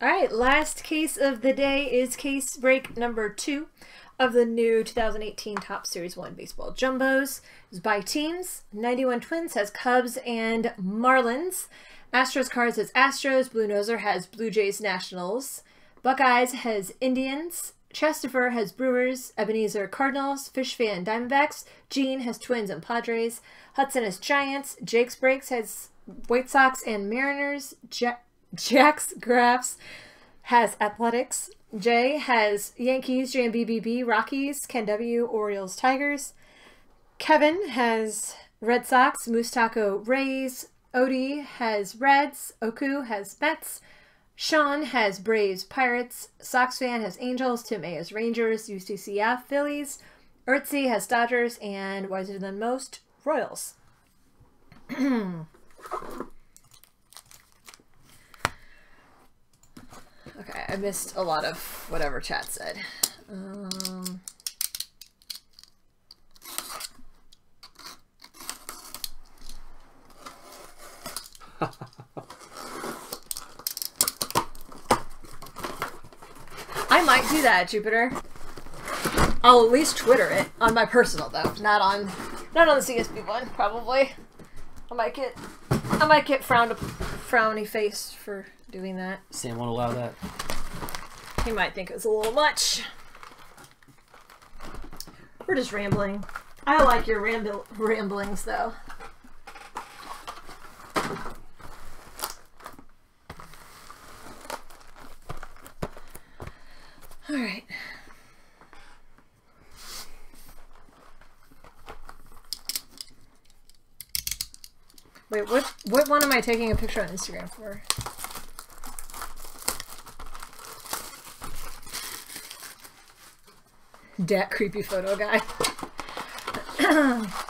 All right, last case of the day is case break number two of the new 2018 Topps Series 1 Baseball Jumbos. It's by teams. 91 Twins has Cubs and Marlins. Astros Cards has Astros. Blue Noser has Blue Jays Nationals. Buckeyes has Indians. Chesterfer has Brewers. Ebenezer Cardinals. Fish Fan Diamondbacks. Gene has Twins and Padres. Hudson has Giants. Jake's Breaks has White Sox and Mariners. Jack's Graphs has Athletics. Jay has Yankees, JMBBB, Rockies, Ken W, Orioles, Tigers. Kevin has Red Sox, Moose Taco, Rays. Odie has Reds. Oku has Mets. Sean has Braves, Pirates. Sox fan has Angels. Tim A has Rangers. UCCF, Phillies. Ertzi has Dodgers. And wiser than most, Royals. Okay, I missed a lot of whatever chat said. Um, I might do that, Jupiter. I'll at least Twitter it on my personal though, not on not on the CSB one, probably. I might get I might get frowned frowny face for doing that. Sam won't allow that. He might think it's a little much. We're just rambling. I like your ramble ramblings though. All right. Wait, what what one am I taking a picture on Instagram for? Dat creepy photo guy.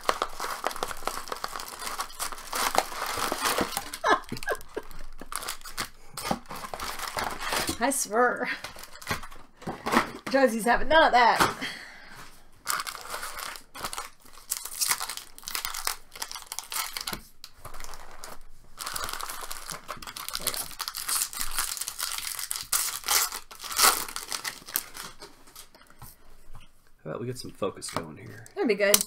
I swear. Josie's having none of that. There we go. How about we some focus going here? That'd be good.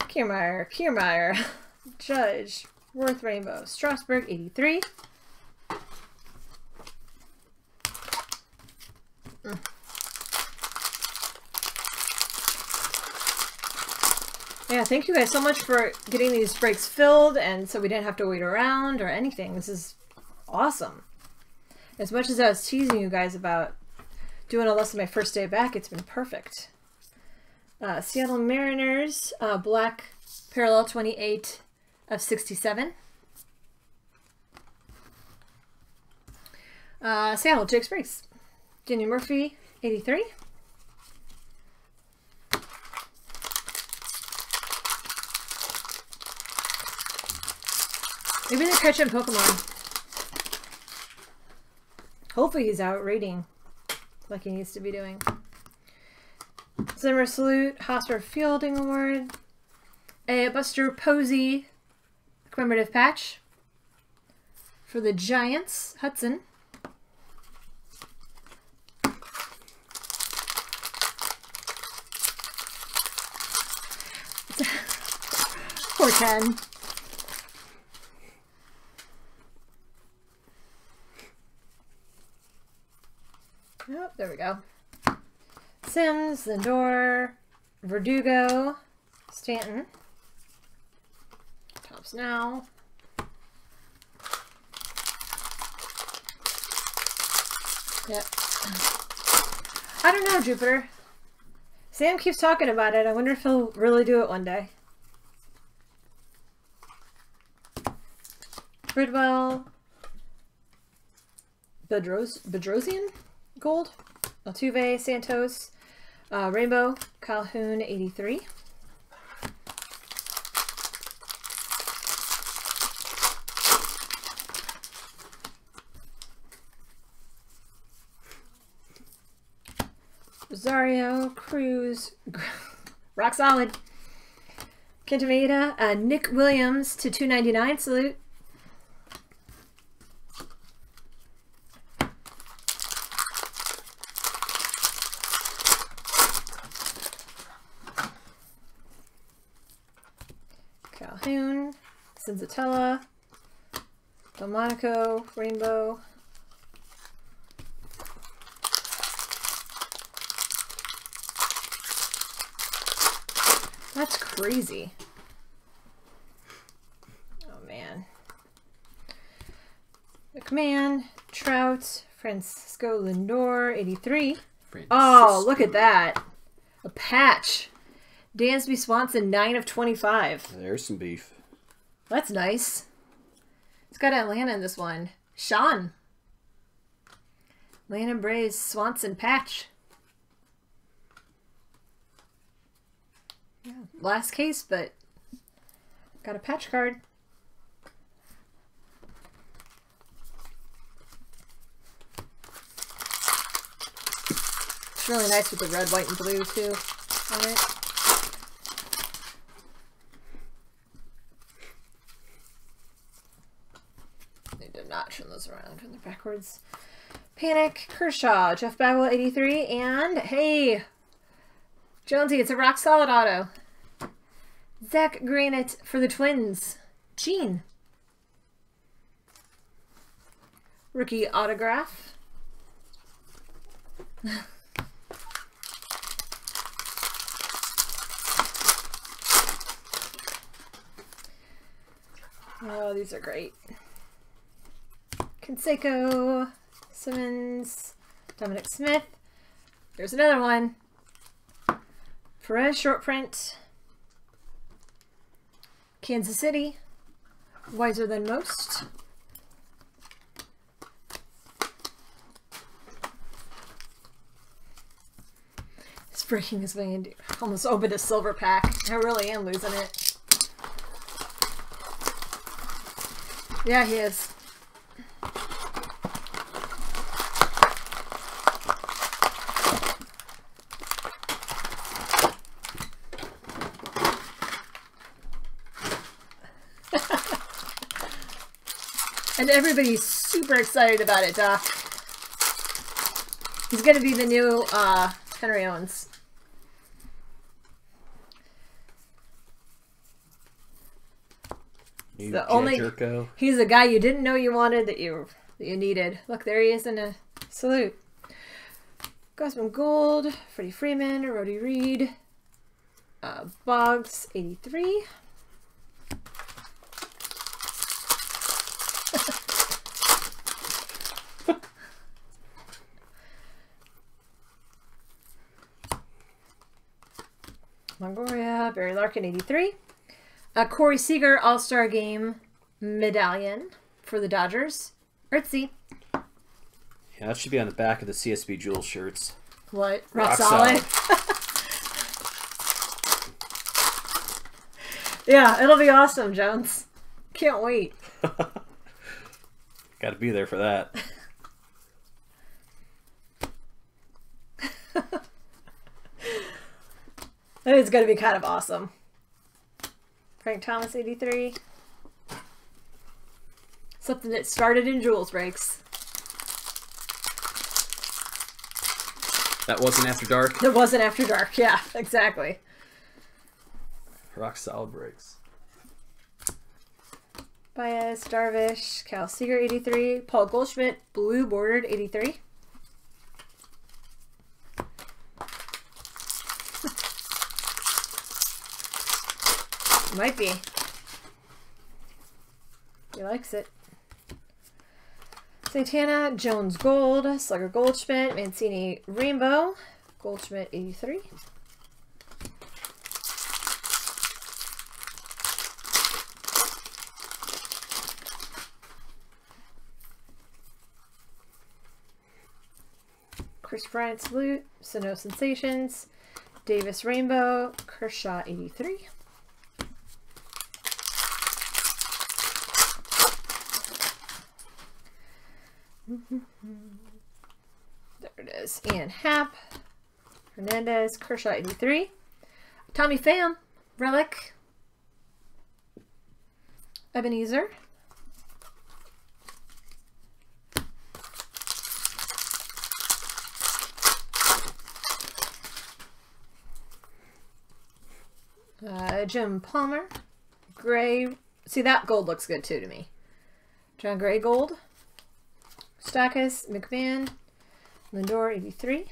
Kiermaier, Kiermaier, Judge, Werth Rainbow, Strasburg, 83. Mm. Yeah, thank you guys so much for getting these breaks filled and so we didn't have to wait around or anything. This is awesome. As much as I was teasing you guys about doing all this on my first day back, it's been perfect. Uh, Seattle Mariners, uh, black parallel 28 of 67. Uh, Seattle, Jake Spriggs. Jenny Murphy, 83. Maybe they're catching Pokemon. Hopefully he's out raiding like he needs to be doing. Zimmer Salute, Hosmer Fielding Award, a Buster Posey commemorative patch for the Giants, Hudson. Poor Ken. Yep, there we go. Sims, Lindor, Verdugo, Stanton. Topps now. Yep. I don't know, Jupiter. Sam keeps talking about it. I wonder if he'll really do it one day. Bridwell. Bedros Bedrosian? Gold. Altuve, Santos, uh, Rainbow, Calhoun, 83. Rosario, Cruz, rock solid. Kenta Maeda, uh, Nick Williams to 299 salute. Calhoun, Senzatela, Delmonico, Rainbow. That's crazy. Oh man. McMahon, Trout, Francisco Lindor, 83. Oh, look at that. A patch. Dansby Swanson, 9 of 25. There's some beef. That's nice. It's got Atlanta in this one. Sean. Atlanta Braves Swanson patch. Yeah, last case, but got a patch card. It's really nice with the red, white, and blue too on it. Need to not turn those around, turn them backwards. Panic, Kershaw, Jeff Bagwell, 83, and hey, Jonesy, it's a rock solid auto. Zach Granite for the Twins. Gene. Rookie autograph. oh, these are great. Canseco, Simmons, Dominic Smith. There's another one. Perez short print. Kansas City. Wiser than most. It's breaking his way into almost opened a silver pack. I really am losing it. Yeah, he is. And everybody's super excited about it, Doc. He's going to be the new uh, Henry Owens. You the only- jerko. He's the guy you didn't know you wanted that you that you needed. Look, there he is in a salute. Gausman Gold, Freddie Freeman, Roddy Reed, uh, Boggs, 83. Longoria, Barry Larkin, 83. A Corey Seager All Star Game medallion for the Dodgers. Ertzy. Yeah, that should be on the back of the CSB Jewel shirts. What? Rock, Rock solid. yeah, it'll be awesome, Jones. Can't wait. Got to be there for that. That is going to be kind of awesome. Frank Thomas, 83. Something that started in Jules Breaks. That wasn't after dark. That wasn't After Dark. Yeah, exactly. Rock solid breaks. Baez, Darvish, Cal Seager 83. Paul Goldschmidt, blue bordered, 83. Might be. He likes it. Santana, Jones Gold, Slugger Goldschmidt, Mancini Rainbow, Goldschmidt 83. Kris Bryant Salute, Sano Sensations, Davis Rainbow, Kershaw 83. There it is. Ian Happ, Hernandez, Kershaw 83. Tommy Pham, Relic, Ebenezer. Uh, Jim Palmer, Gray. See, that gold looks good too to me. John Gray gold. Stackus, McMahon, Lindor 83.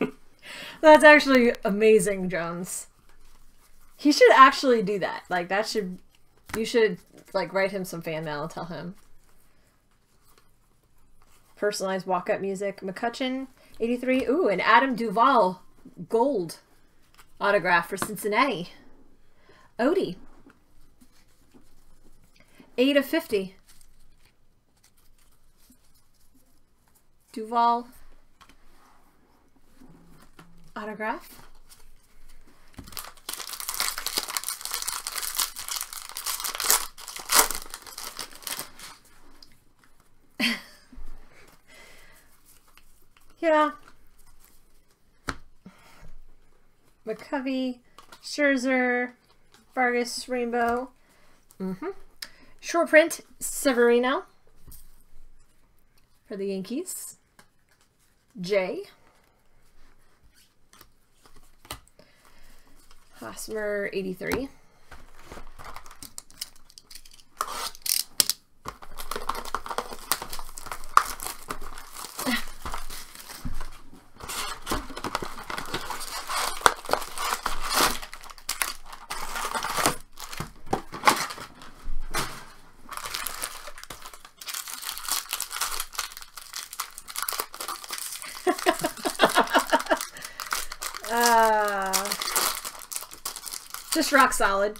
That's actually amazing, Jones. He should actually do that. Like that should you should like write him some fan mail and tell him. Personalized walk-up music. McCutchen, 83. Ooh, and Adam Duvall, gold autograph for Cincinnati. Odie. 8 of 50. Duvall autograph. yeah. McCovey, Scherzer, Vargas, Rainbow. Mm-hmm. Short print, Severino for the Yankees. J. Hosmer 83. uh, just rock solid.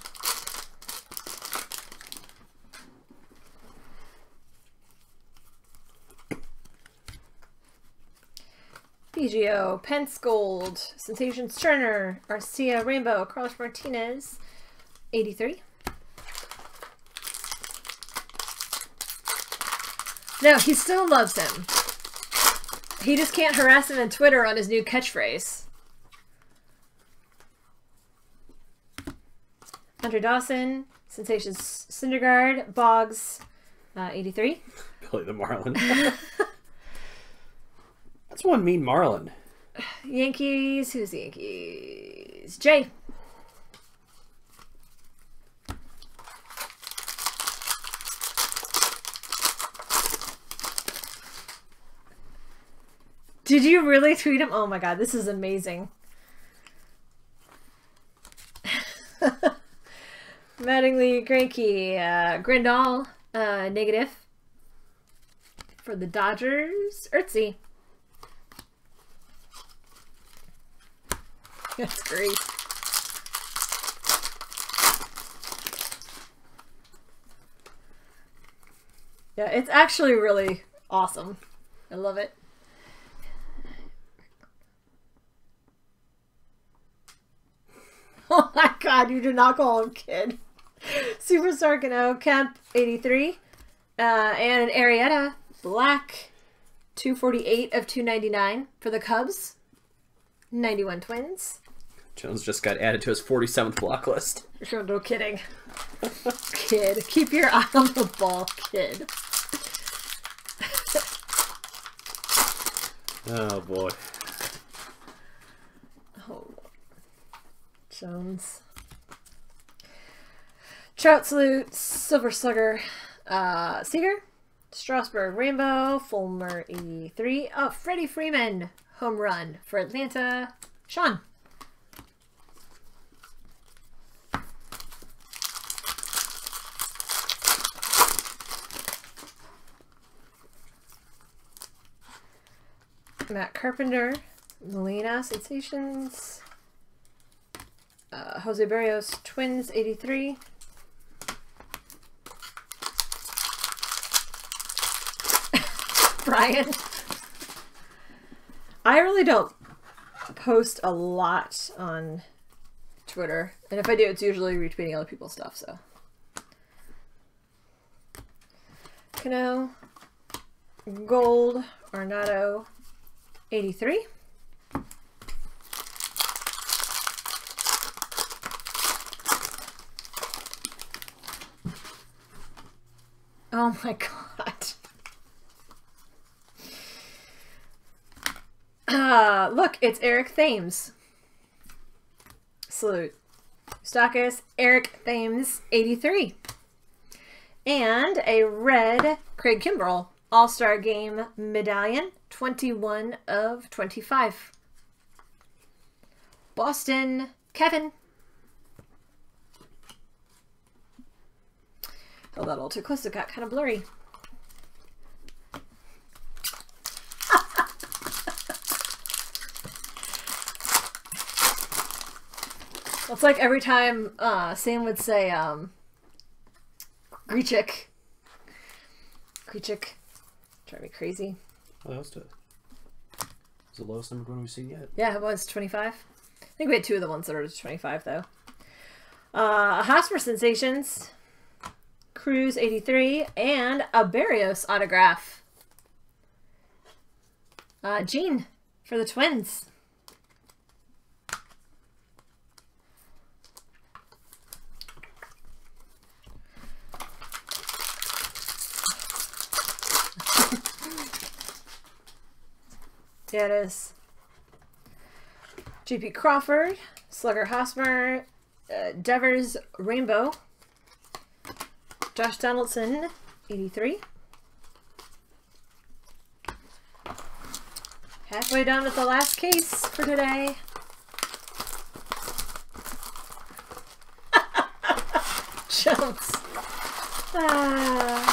BGO, Pence Gold, Sensations Turner, Arcia Rainbow, Carlos Martinez, 83. No, he still loves him. He just can't harass him on Twitter on his new catchphrase. Hunter Dawson, Sensations Syndergaard, Boggs, uh, 83. Billy the Marlin. That's one mean Marlin. Yankees, who's the Yankees? Jay. Did you really tweet him? Oh my god, this is amazing. Mattingly, Cranky, uh, Grindal, uh, negative. For the Dodgers, Ertzy. That's great. Yeah, it's actually really awesome. I love it. Oh my god, you did not call him kid. Superstar Cano, Camp 83, uh, and Arrieta Black 248 of 299 for the Cubs. 91 Twins. Jones just got added to his 47th block list. Sure, no kidding. kid, keep your eye on the ball, kid. Oh boy. Oh, Jones. Trout Salute, Silver Slugger, uh, Seager, Strasburg Rainbow, Fulmer 83. Oh, Freddie Freeman, home run for Atlanta. Sean. Matt Carpenter, Molina Sensations, uh, Jose Berrios Twins 83. Brian. I really don't post a lot on Twitter. And if I do, it's usually retweeting other people's stuff, so. Cano. Gold. Arenado. 83. Oh my god. Uh, look, it's Eric Thames. Salute. Stockist Eric Thames, 83. And a red Craig Kimbrel All Star Game medallion, 21 of 25. Boston, Kevin. Held that a little too close, it got kind of blurry. It's like every time uh, Sam would say, um, Grichik. Grichik. Drive me crazy. Oh, that was the, it's the lowest number one we've seen yet. Yeah, it was 25. I think we had two of the ones that are 25, though. Uh, Hosmer Sensations. Cruz 83. And a Berrios autograph. Uh, Gene for the Twins. Yeah, it is. JP Crawford, Slugger Hosmer, uh, Devers Rainbow, Josh Donaldson, 83. Halfway done with the last case for today. Jumps. Ah.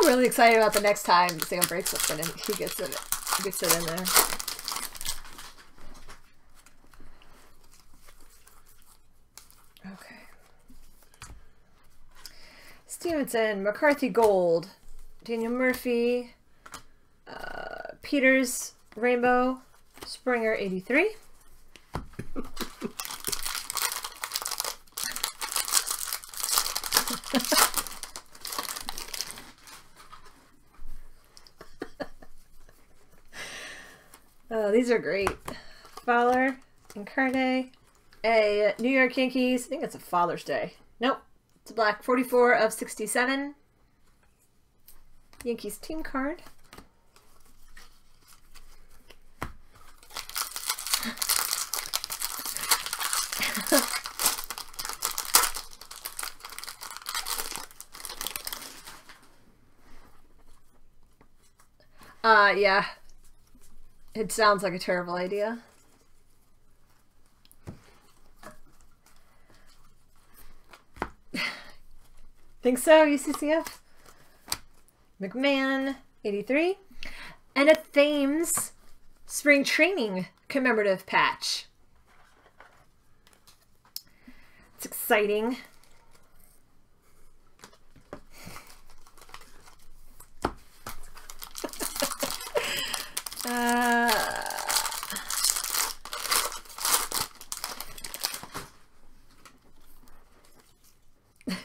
I'm really excited about the next time Sam breaks something and he gets it, gets it in there. Okay. Stevenson, McCarthy Gold, Daniel Murphy, uh, Peters Rainbow, Springer 83. Oh, these are great. Fowler, and Incarne, a New York Yankees. I think it's a Father's Day. Nope. It's a black 44 of 67. Yankees team card. uh, yeah. It sounds like a terrible idea. Think so, UCCF? McMahon, 83. And a Thames spring training commemorative patch. It's exciting. Uh,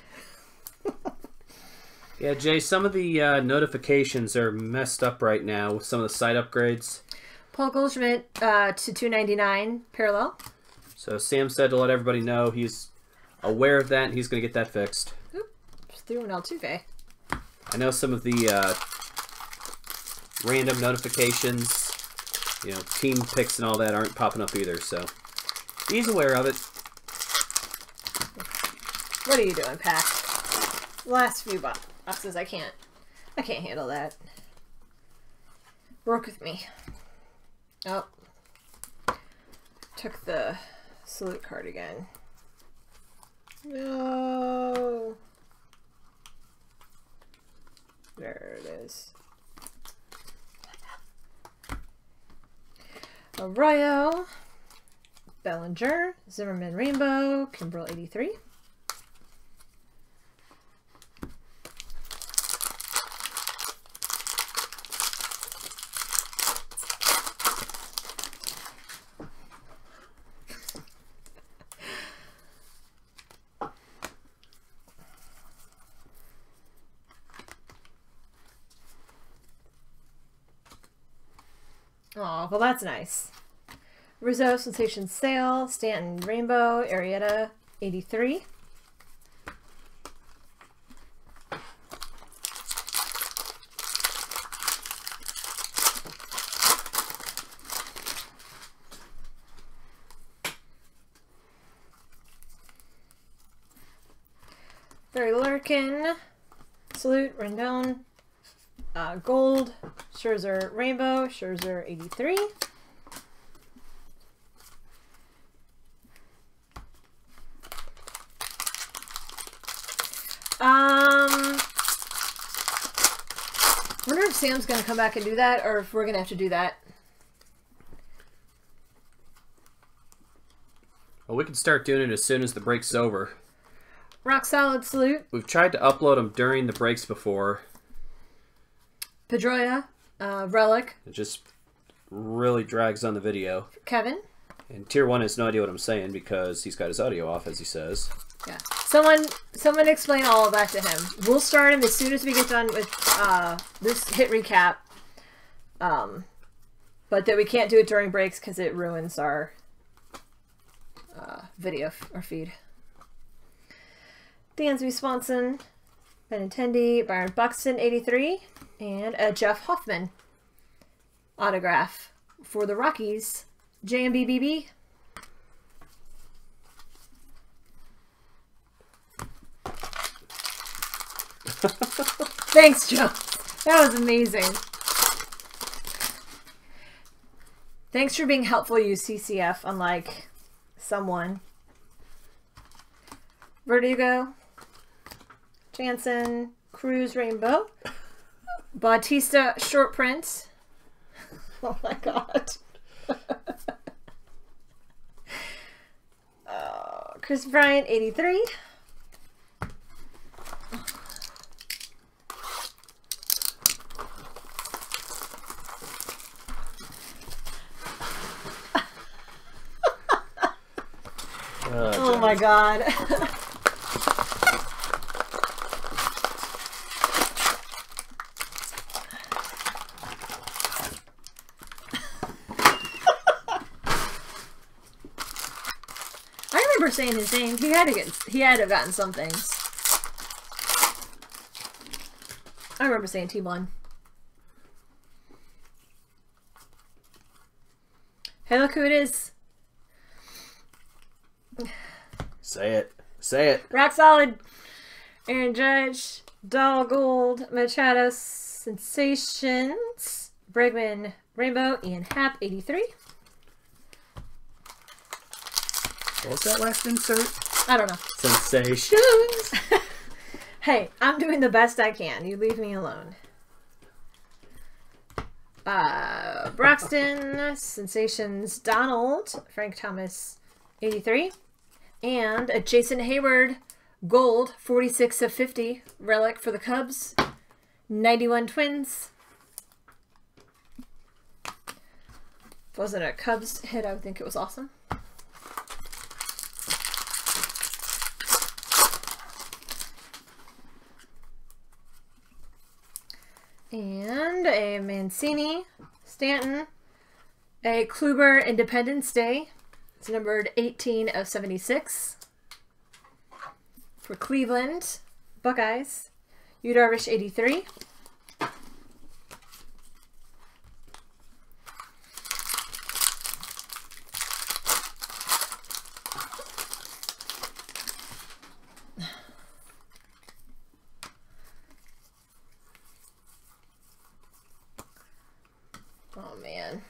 Yeah, Jay, some of the uh, notifications are messed up right now with some of the site upgrades. Paul Goldschmidt uh, to 299 parallel. So Sam said to let everybody know he's aware of that and he's going to get that fixed. Oop, just threw an Altuve. I know some of the uh, random notifications, you know, team picks and all that aren't popping up either, so he's aware of it. What are you doing, Pack? Last few boxes, I can't. I can't handle that. Work with me. Oh. Took the salute card again. No. There it is. Arroyo. Bellinger. Zimmerman Rainbow. Kimbrel 83. Well, that's nice. Rizzo, Sensation Sale, Stanton Rainbow, Arrieta 83. Barry Larkin, Salute, Rendon, uh, Gold, Scherzer, Rainbow, Scherzer 83. Um, wonder if Sam's gonna come back and do that, or if we're gonna have to do that. Well, we can start doing it as soon as the break's over. Rock solid salute, We've tried to upload them during the breaks before. Pedroia, uh, Relic, It just really drags on the video. Kevin. And Tier 1 has no idea what I'm saying because he's got his audio off, as he says. Yeah. Someone, someone explain all of that to him. We'll start him as soon as we get done with uh, this hit recap. Um, but that we can't do it during breaks because it ruins our uh, video or feed. Dansby Swanson, Benintendi, Byron Buxton, 83, and a Jeff Hoffman autograph for the Rockies. JMBBB. Thanks, Joe. That was amazing. Thanks for being helpful, you CCF, unlike someone. Verdugo, Jansen, Cruz Rainbow, Bautista Short Print. Oh my god. uh, Kris Bryant, 83. Oh my god. I remember saying his name. He had to get he had to have gotten some things. I remember saying T1. Hey, look who it is. Say it. Say it. Rock solid. Aaron Judge, Doll Gold, Machado Sensations, Bregman Rainbow, Ian Happ 83. What was that last insert? I don't know. Sensations. Hey, I'm doing the best I can. You leave me alone. Uh, Broxton, Sensations, Donald, Frank Thomas 83, and a Jason Heyward Gold 46 of 50 relic for the Cubs, 91 Twins. If it wasn't a Cubs hit, I would think it was awesome. And a Mancini, Stanton, a Kluber Independence Day. It's numbered 18 of 76. For Cleveland, Buckeyes, Yu Darvish 83. Oh man.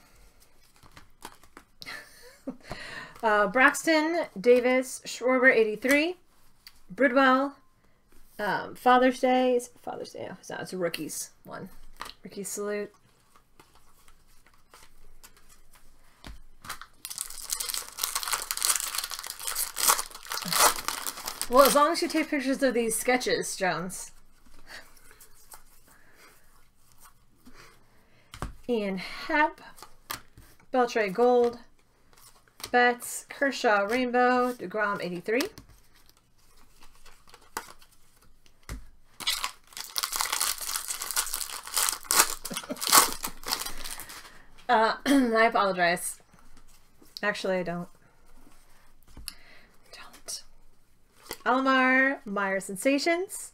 uh, Braxton, Davis, Schwarber, 83. Bridwell, um, Father's Day. Father's Day? No, it's. It's a rookies one. Rookie salute. Well, as long as you take pictures of these sketches, Jones. Ian Happ, Beltre Gold, Betts, Kershaw Rainbow, DeGrom 83. Uh, I apologize. Actually, I don't. Don't. Alomar, Meyer Sensations,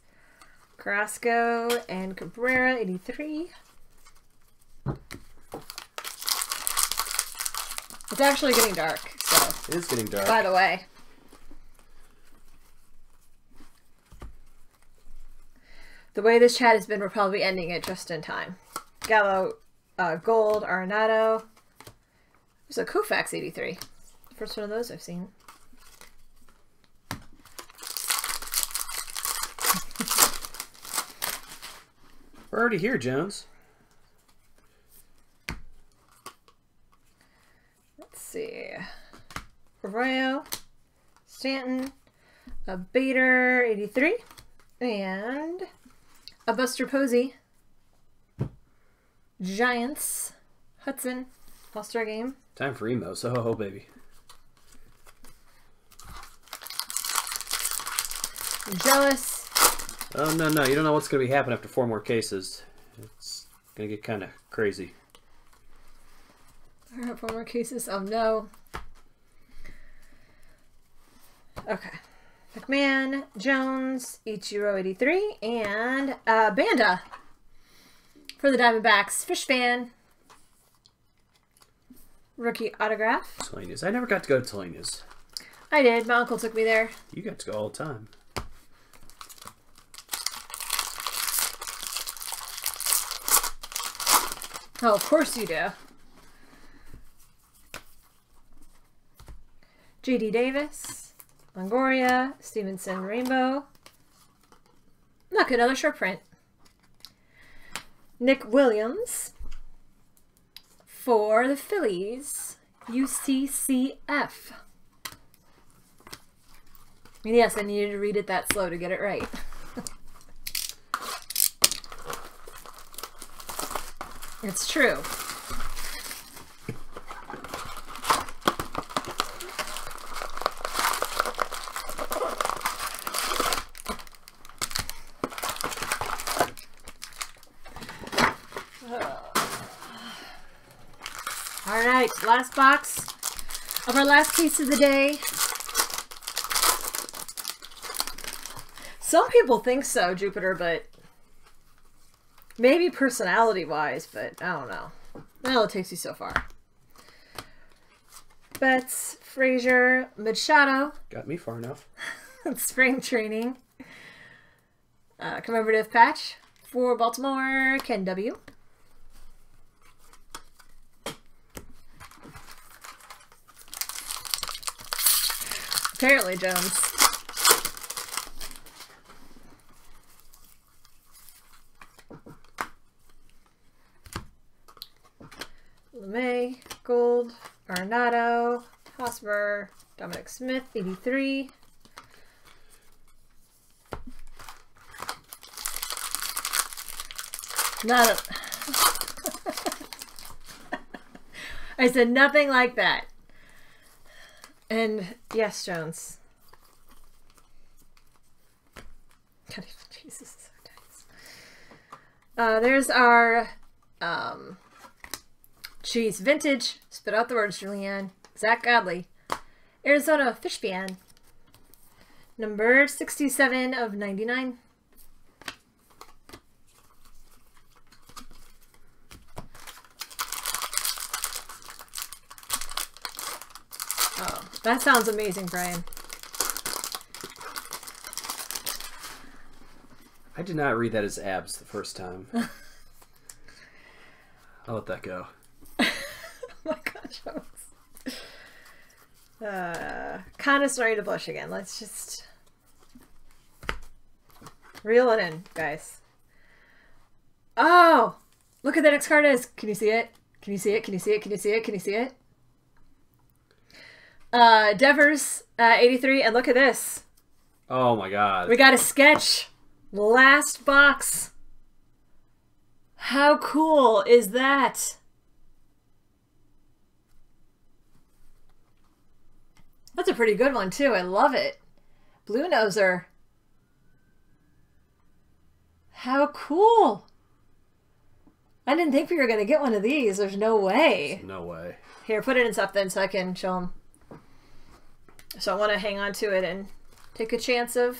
Carrasco, and Cabrera 83. It's actually getting dark, so It is getting dark. by the way. The way this chat has been, we're probably ending it just in time. Gallo, uh, Gold, Arenado. There's a Koufax 83. First one of those I've seen. We're already here, Jones. Let's see. Arroyo, Stanton, a Bader 83, and a Buster Posey. Giants, Hudson, All-Star Game. Time for emos. Oh, ho baby. Jealous. Oh, no, no. You don't know what's going to be happening after four more cases. It's going to get kind of crazy. I have four more cases. Oh no. Okay. McMahon, Jones, Ichiro 83, and uh, Banda for the Diamondbacks. Fish fan. Rookie autograph. Salinas. I never got to go to Salinas. I did. My uncle took me there. You got to go all the time. Oh, of course you do. JD Davis, Longoria, Stevenson Rainbow. Look, another short print. Nick Williams for the Phillies, UCCF. And yes, I needed to read it that slow to get it right. it's true. All right, last box of our last piece of the day. Some people think so, Jupiter, but maybe personality wise, but I don't know. Well, it takes you so far. Betts, Frazier, Machado, Got me far enough. spring training, uh, commemorative patch for Baltimore, Ken W. Apparently, Jones. LeMay, Gold, Arenado, Hosmer, Dominic Smith, 83. Not a... I said nothing like that. And yes, Jones. God, Jesus, so nice. Uh, there's our um, cheese vintage. Spit out the words, Julianne. Zach Godley. Arizona Fish Fan. Number 67 of 99. Oh, that sounds amazing, Brian. I did not read that as abs the first time. I'll let that go. oh my gosh. Uh, kind of starting to blush again. Let's just reel it in, guys. Oh, look at the next card is. Can you see it? Can you see it? Can you see it? Can you see it? Can you see it? Uh, Devers, uh, 83, and look at this. Oh my god. We got a sketch. Last box. How cool is that? That's a pretty good one, too. I love it. Blue Noser. How cool. I didn't think we were going to get one of these. There's no way. No way. Here, put it in something so I can show them. So I want to hang on to it and take a chance of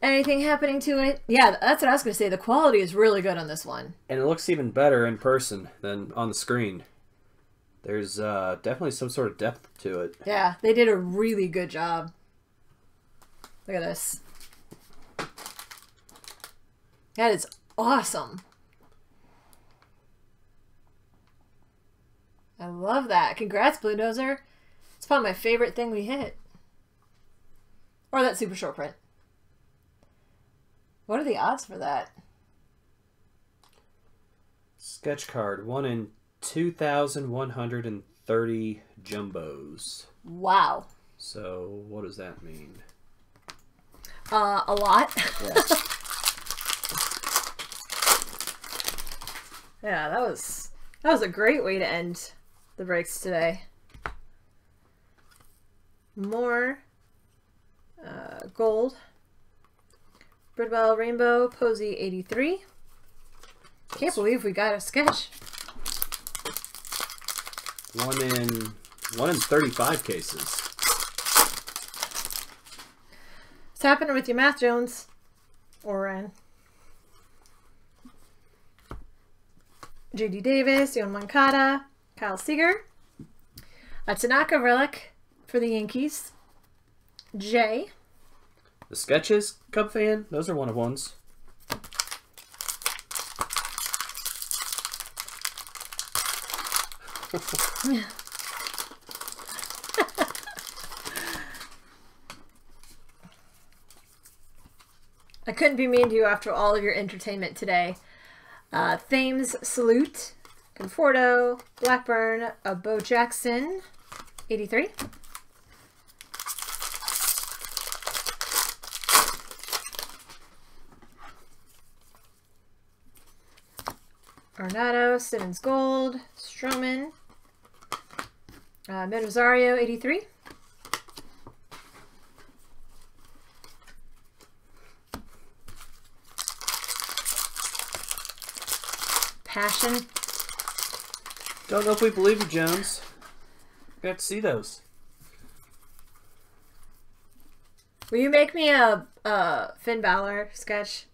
anything happening to it. Yeah, that's what I was going to say. The quality is really good on this one. And it looks even better in person than on the screen. There's uh, definitely some sort of depth to it. Yeah, they did a really good job. Look at this. That is awesome. I love that. Congrats, Blue Noser. It's probably my favorite thing we hit. Or that super short print. What are the odds for that? Sketch card, one in 2,130 jumbos. Wow. So, what does that mean? Uh, a lot. Yeah. yeah, that was that was a great way to end the breaks today. More uh, gold. Bridwell Rainbow Posey 83. Can't believe we got a sketch. one in one in 35 cases. What's happening with your math, Jones? Oren. JD Davis, Yoan Moncada, Kyle Seager. A Tanaka relic for the Yankees. Jay. The sketches, Cub fan, those are one of ones. I couldn't be mean to you after all of your entertainment today. Uh, Thames Salute, Conforto, Blackburn, Bo Jackson, 83. Arenado, Simmons Gold, Stroman, uh, Mid Rosario, 83. Passion. Don't know if we believe you, Jones. Got to see those. Will you make me a, a Finn Balor sketch?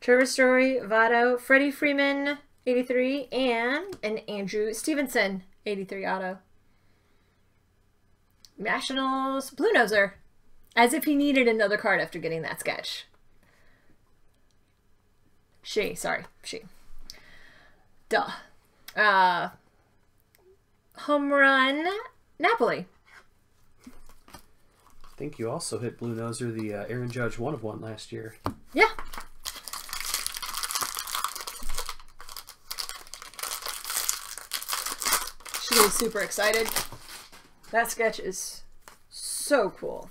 Trevor Story, Votto, Freddie Freeman, 83, and an Andrew Stevenson, 83 auto. Nationals, Blue Noser. As if he needed another card after getting that sketch. She, sorry, she. Duh. Uh, home run, Napoli. I think you also hit Blue Noser the uh, Aaron Judge one of one last year. Yeah. Is super excited. That sketch is so cool.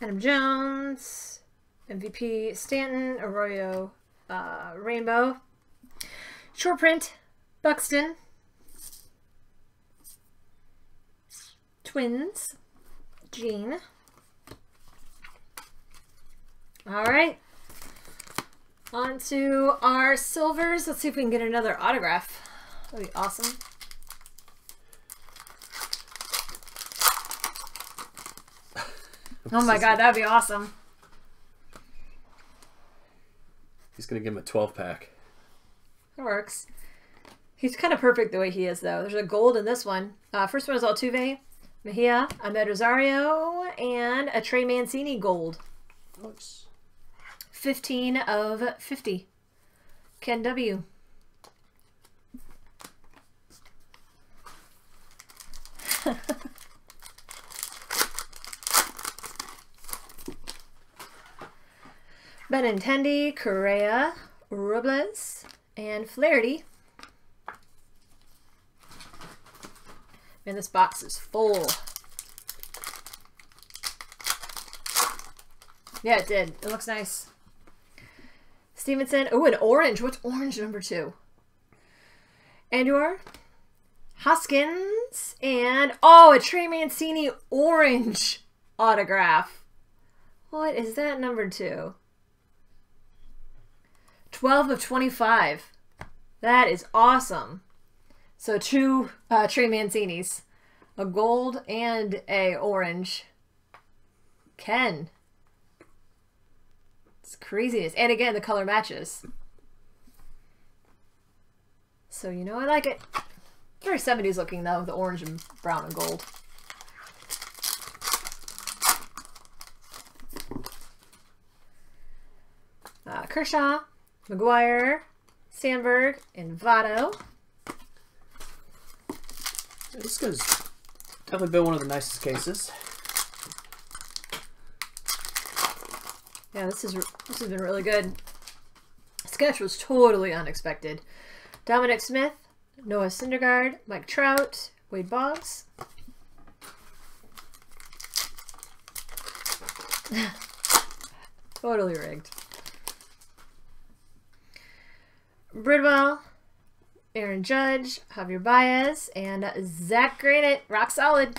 Adam Jones, MVP Stanton, Arroyo, uh, Rainbow, short print, Buxton, Twins, Jean. All right. On to our silvers. Let's see if we can get another autograph. That'd be awesome. Oh my god, that'd be awesome. He's going to give him a 12 pack. That works. He's kind of perfect the way he is, though. There's a gold in this one. Uh, first one is Altuve, Mejia, Amed Rosario, and a Trey Mancini gold. Nice. 15 of 50. Ken W. Benintendi, Correa, Robles, and Flaherty. Man, this box is full. Yeah, it did. It looks nice. Stevenson. Oh, an orange. What's orange number two? Andor. Hoskins. And, oh, a Trey Mancini orange autograph. What is that number two? 12 of 25. That is awesome. So two uh, Trey Mancinis. A gold and a orange. Ken. It's craziness. And again, the color matches. So, you know, I like it. Very 70s looking, though, the orange and brown and gold. Uh, Kershaw, McGwire, Sandberg, and Votto. This guy's definitely been one of the nicest cases. Yeah, this is this has been really good. Sketch was totally unexpected. Dominic Smith, Noah Syndergaard, Mike Trout, Wade Boggs. totally rigged. Bridwell, Aaron Judge, Javier Baez, and Zach Granite. Rock solid.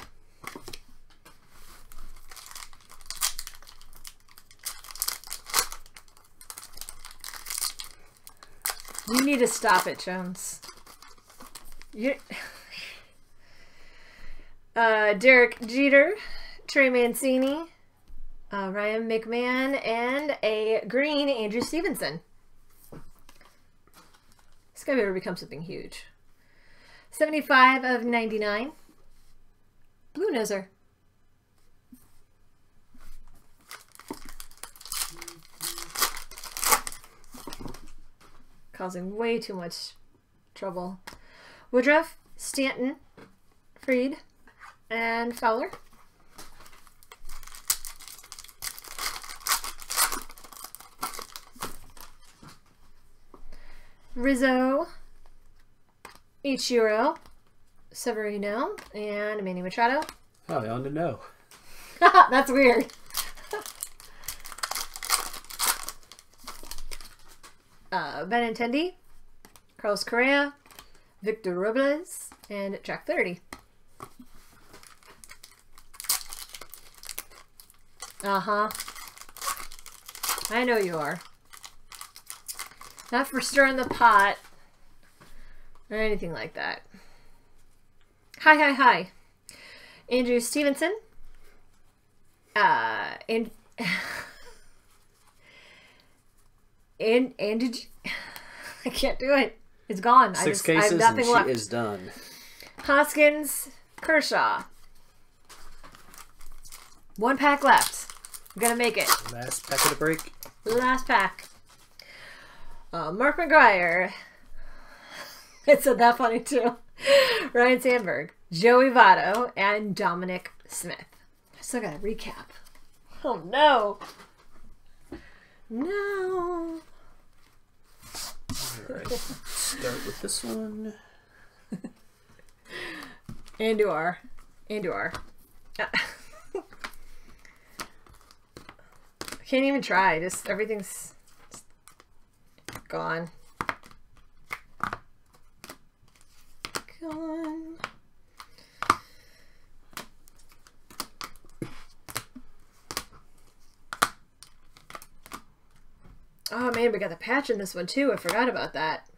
You need to stop it, Jones. You... Uh, Derek Jeter, Trey Mancini, uh, Ryan McMahon, and a green Andrew Stevenson. This guy better become something huge. 75 of 99. Blue Noser. Causing way too much trouble. Woodruff, Stanton, Fried, and Fowler. Rizzo, Ichiro, Severino, and Manny Machado. Oh, I to know. That's weird. Uh, Benintendi, Carlos Correa, Victor Robles, and Jack 30. Uh-huh. I know you are. Not for stirring the pot or anything like that. Hi, hi, hi. Andrew Stevenson. Uh, and and and did you, I can't do it. It's gone. Six I just, cases I have and nothing she left. is done. Hoskins, Kershaw. One pack left. I'm gonna make it. Last pack of the break. Last pack. Uh, Mark McGwire. It said that funny too. Ryne Sandberg, Joey Votto, and Dominic Smith. I still gotta recap. Oh no. No. Alright. Start with this one. Andujar. Andujar. I can't even try. Just everything's gone. Gone. Oh man, we got the patch in this one too. I forgot about that.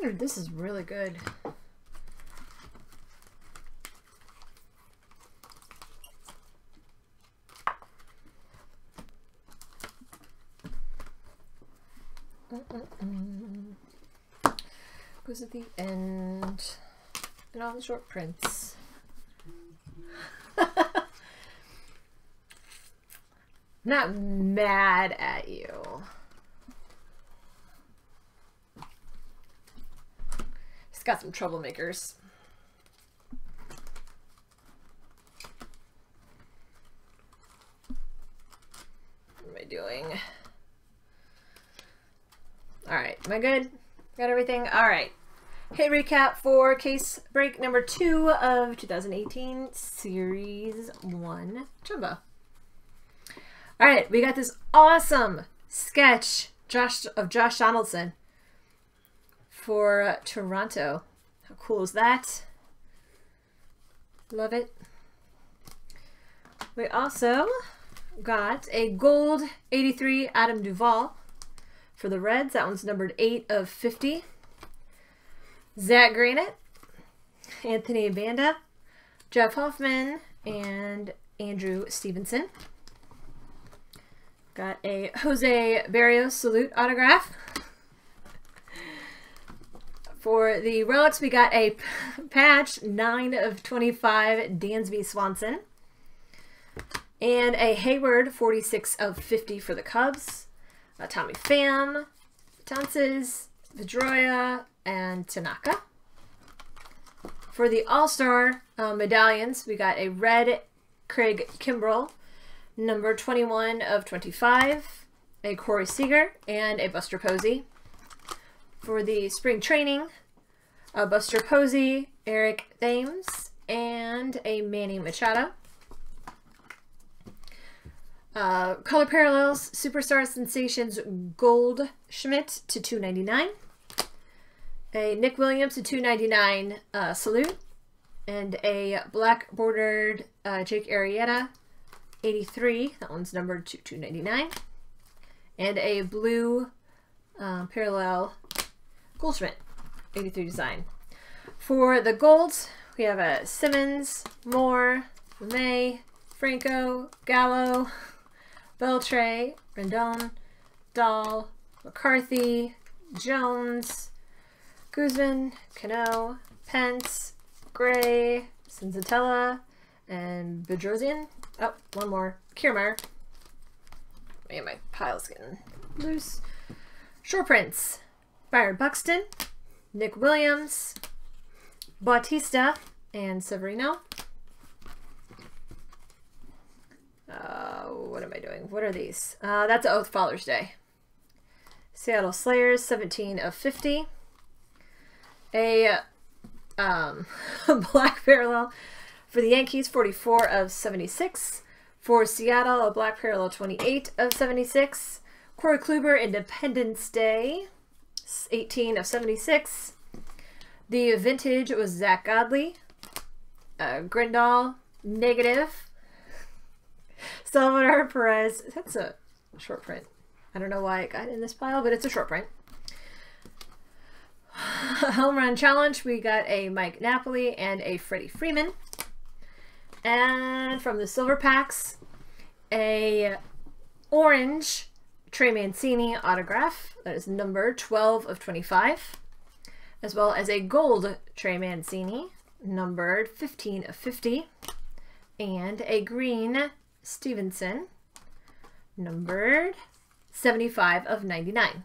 Dude, this is really good. At the end. And all the short prints. Not mad at you. He's got some troublemakers. What am I doing? Alright, am I good? Got everything? Alright. Hit recap for case break number two of 2018 Series 1 Jumbo. Alright, we got this awesome sketch Josh of Josh Donaldson for uh, Toronto. How cool is that? Love it. We also got a gold 83 Adam Duvall for the Reds. That one's numbered 8 of 50. Zach Granite, Anthony Banda, Jeff Hoffman, and Andrew Stevenson. Got a Jose Berrios salute autograph For the relics, we got a patch 9 of 25 Dansby Swanson. And a Heyward 46 of 50 for the Cubs. Uh, Tommy Pham, Tances, Pedroia, and Tanaka. For the All-Star uh, medallions, we got a red Craig Kimbrel, number 21 of 25, a Corey Seager, and a Buster Posey. For the spring training, a Buster Posey, Eric Thames, and a Manny Machado. Uh, color parallels, Superstar Sensations Gold Schmidt to 299. A Nick Williams to 299 uh, Salute. And a black bordered uh, Jake Arrieta 83. That one's numbered to 299. And a blue uh, parallel Goldschmidt 83 design. For the golds, we have a Simmons, Moore, May, Franco, Gallo, Beltre, Rendon, Dahl, McCarthy, Jones, Guzman, Cano, Pence, Gray, Senzatela, and Bedrosian. Oh, one more. Kiermaier. Man, my pile's getting loose. Short prints. Byron Buxton, Nick Williams, Bautista, and Severino. Uh, what are these? Uh, that's Oath Father's Day. Seattle Slayers, 17 of 50. A um, black parallel for the Yankees, 44 of 76. For Seattle, a black parallel, 28 of 76. Corey Kluber, Independence Day, 18 of 76. The vintage was Zack Godley. Uh, Grindal, negative. Salvador Perez. That's a short print. I don't know why it got in this pile, but it's a short print. Home run challenge. We got a Mike Napoli and a Freddie Freeman. And from the silver packs, a orange Trey Mancini autograph. That is number 12 of 25. As well as a gold Trey Mancini, numbered 15 of 50. And a green Stevenson, numbered 75 of 99.